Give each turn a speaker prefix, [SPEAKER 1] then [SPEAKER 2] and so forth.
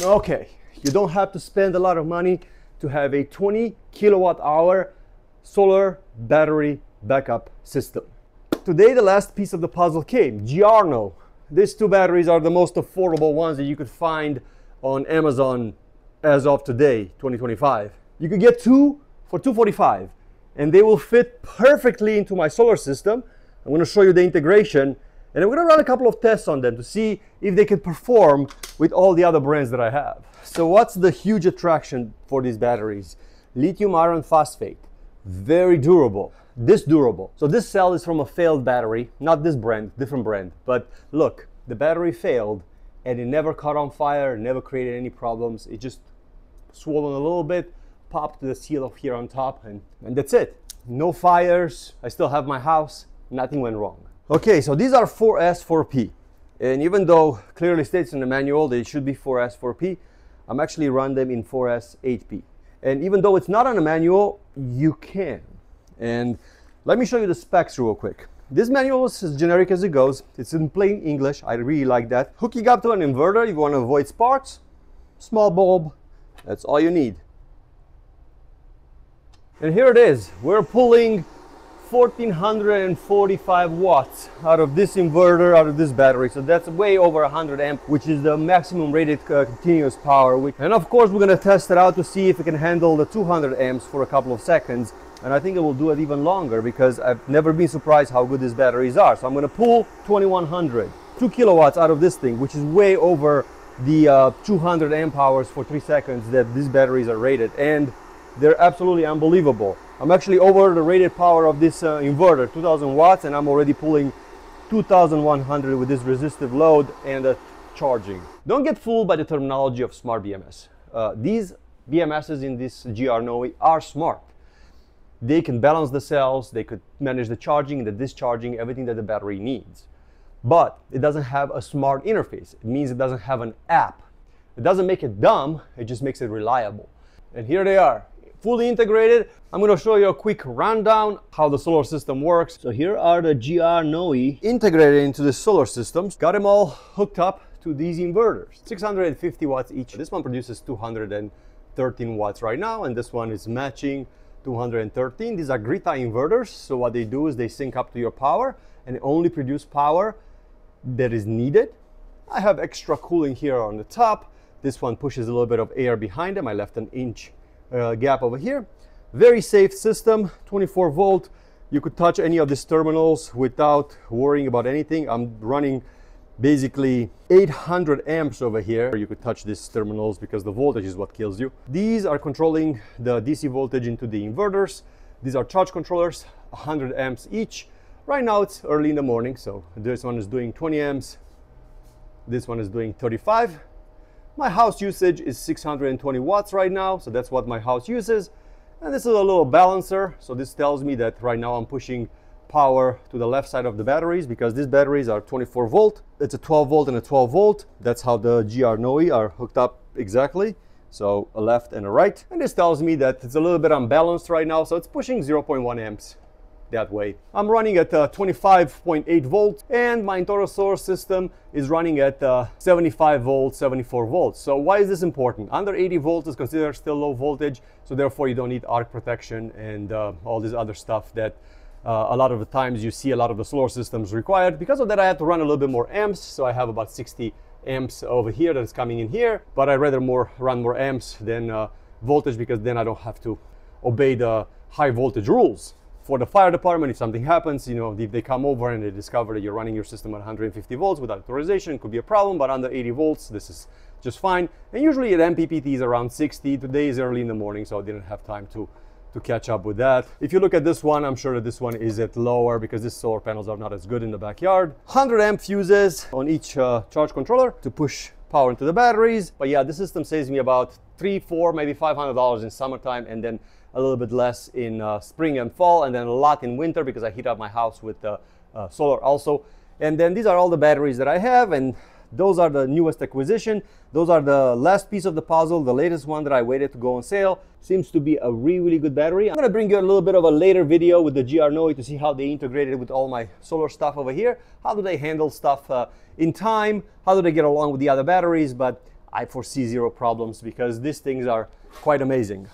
[SPEAKER 1] Okay, you don't have to spend a lot of money to have a 20 kilowatt hour solar battery backup system. Today, the last piece of the puzzle came, GRNOE. These two batteries are the most affordable ones that you could find on Amazon as of today, 2025. You could get two for 245 and they will fit perfectly into my solar system. I'm gonna show you the integration and I'm gonna run a couple of tests on them to see if they can perform with all the other brands that I have. So what's the huge attraction for these batteries? Lithium iron phosphate, very durable, this durable. So this cell is from a failed battery, not this brand, different brand. But look, the battery failed and it never caught on fire, never created any problems. It just swollen a little bit, popped the seal off here on top and, and that's it. No fires, I still have my house, nothing went wrong. Okay, so these are 4S, 4P. And even though clearly states in the manual they should be 4S, 4P, I'm actually run them in 4S, 8P. And even though it's not on the manual, you can. And let me show you the specs real quick. This manual is as generic as it goes. It's in plain English. I really like that. Hooking up to an inverter, you want to avoid sparks. Small bulb, that's all you need. And here it is. We're pulling 1445 watts out of this inverter, out of this battery. So that's way over 100 amp, which is the maximum rated uh, continuous power. And of course, we're gonna test it out to see if it can handle the 200 amps for a couple of seconds. And I think it will do it even longer because I've never been surprised how good these batteries are. So I'm gonna pull 2100, two kilowatts out of this thing, which is way over the uh, 200 amp hours for three seconds that these batteries are rated. And they're absolutely unbelievable. I'm actually over the rated power of this uh, inverter, 2000 watts, and I'm already pulling 2100 with this resistive load and uh, charging. Don't get fooled by the terminology of smart BMS. Uh, these BMSs in this GR are smart. They can balance the cells, they could manage the charging, the discharging, everything that the battery needs. But it doesn't have a smart interface. It means it doesn't have an app. It doesn't make it dumb, it just makes it reliable. And here they are, fully integrated. I'm going to show you a quick rundown how the solar system works. So here are the GRNOE integrated into the solar systems. Got them all hooked up to these inverters. 650 watts each. This one produces 213 watts right now and this one is matching 213. These are grid-tie inverters. So what they do is they sync up to your power and only produce power that is needed. I have extra cooling here on the top. This one pushes a little bit of air behind them. I left an inch uh, gap over here. Very safe system, 24 volt. You could touch any of these terminals without worrying about anything. I'm running basically 800 amps over here. You could touch these terminals because the voltage is what kills you. These are controlling the DC voltage into the inverters. These are charge controllers, 100 amps each. Right now it's early in the morning, so this one is doing 20 amps. This one is doing 35 my house usage is 620 watts right now, so that's what my house uses. And this is a little balancer, so this tells me that right now I'm pushing power to the left side of the batteries because these batteries are 24 volt. It's a 12 volt and a 12 volt. That's how the GRNOE are hooked up exactly. So a left and a right. And this tells me that it's a little bit unbalanced right now, so it's pushing 0.1 amps that way. I'm running at uh, 25.8 volts and my source system is running at uh, 75 volts, 74 volts. So why is this important? Under 80 volts is considered still low voltage, so therefore you don't need arc protection and uh, all this other stuff that uh, a lot of the times you see a lot of the solar systems required. Because of that, I had to run a little bit more amps, so I have about 60 amps over here that is coming in here, but I'd rather more run more amps than uh, voltage because then I don't have to obey the high voltage rules for the fire department, if something happens, you know, if they come over and they discover that you're running your system at 150 volts without authorization, it could be a problem, but under 80 volts, this is just fine. And usually at MPPT is around 60. Today is early in the morning, so I didn't have time to, to catch up with that. If you look at this one, I'm sure that this one is at lower because these solar panels are not as good in the backyard. 100 amp fuses on each uh, charge controller to push power into the batteries. But yeah, the system saves me about three, four, maybe $500 in summertime and then a little bit less in uh, spring and fall, and then a lot in winter because I heat up my house with uh, uh, solar also. And then these are all the batteries that I have, and those are the newest acquisition. Those are the last piece of the puzzle, the latest one that I waited to go on sale. Seems to be a really, really good battery. I'm gonna bring you a little bit of a later video with the GRNOE to see how they integrated with all my solar stuff over here. How do they handle stuff uh, in time? How do they get along with the other batteries? But I foresee zero problems because these things are quite amazing.